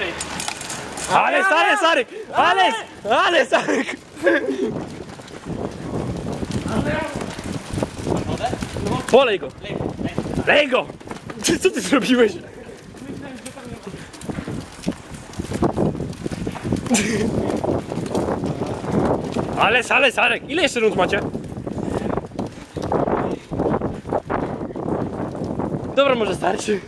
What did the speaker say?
wyżej. Ale stary, stary! Ale, ale stary! Polej go! Lej go! Co ty zrobiłeś? Ale, ale, Sarek, ile jeszcze rund macie? Dobra, może starczy.